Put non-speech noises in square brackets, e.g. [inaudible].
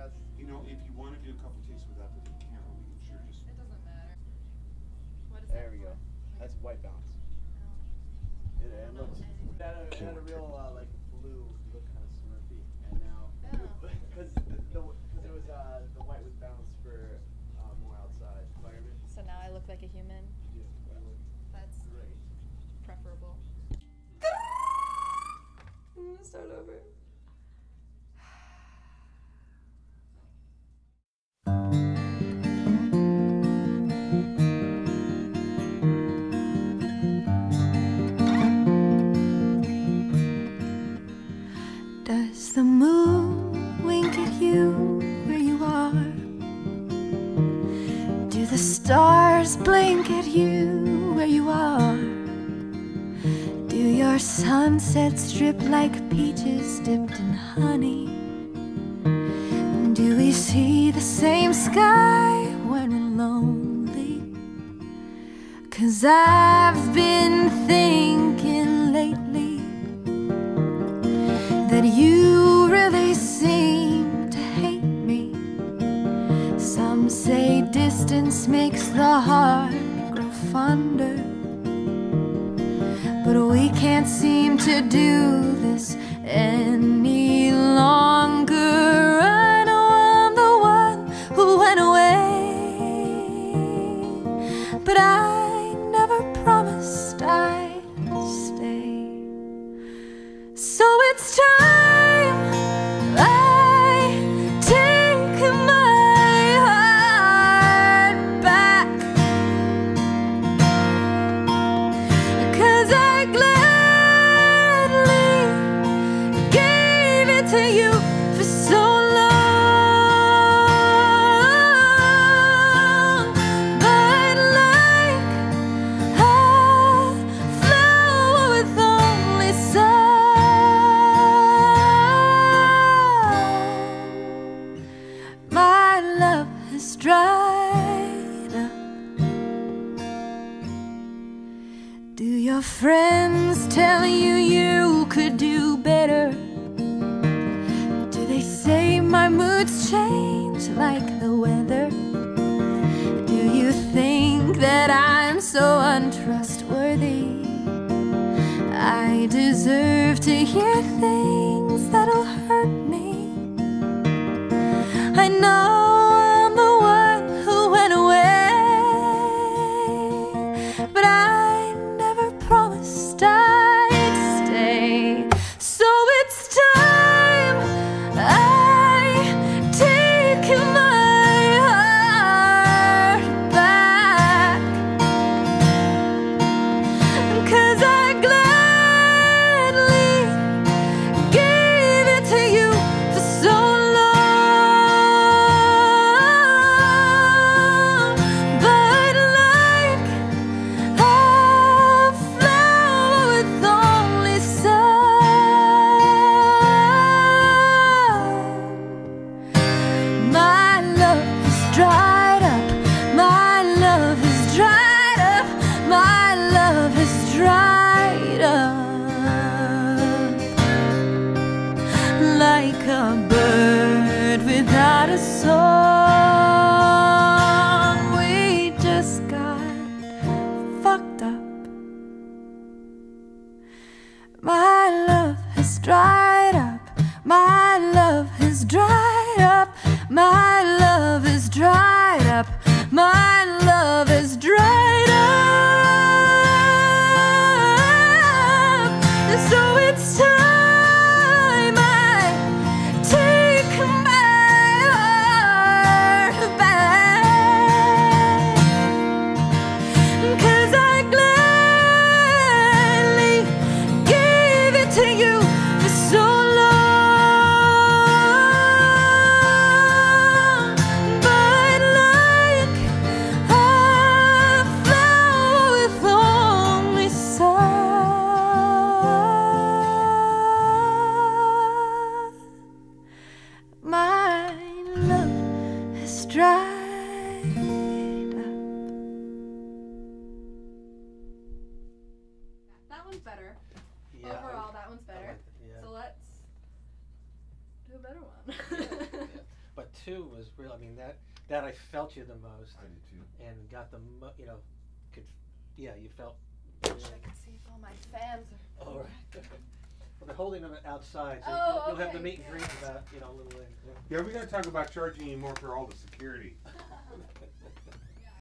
best. You know, if you want to do a couple takes without the camera, we can sure just. It doesn't matter. What is there we go. That's white balance. No. It, it looks. It had a, had a real uh, like blue look kind of smurfy, and now oh. [laughs] because the because it was uh, the white was balanced for uh, more outside environment. So now I look like a human. Yeah, well, That's great. Preferable. I'm gonna start over. Does the moon wink at you where you are? Do the stars blink at you where you are? Do your sunsets drip like peaches dipped in honey? Do we see the same sky when we're lonely? Cause I've been thinking that you really seem to hate me. Some say distance makes the heart grow fonder, but we can't seem to do this any longer. I know I'm the one who went away, but I dried up. Do your friends tell you you could do better? Do they say my moods change like the weather? Do you think that I'm so untrustworthy? I deserve to hear things dried up. Like a bird without a song. We just got fucked up. My love has dried up. My love has dried up. My love has dried better. Yeah, I- Overall, that one's better. liked it, yeah. So let's do a better one. Yeah. But two was real. I mean that that I felt you the most I did too. and got the mo- you know could yeah you felt Wish I could see if all my fans are. All right. [laughs] Well, they're holding them outside, so Oh, you'll, you'll have the meet and greet about, you know, a little later. Yeah, we gotta talk about charging you more for all the security. [laughs]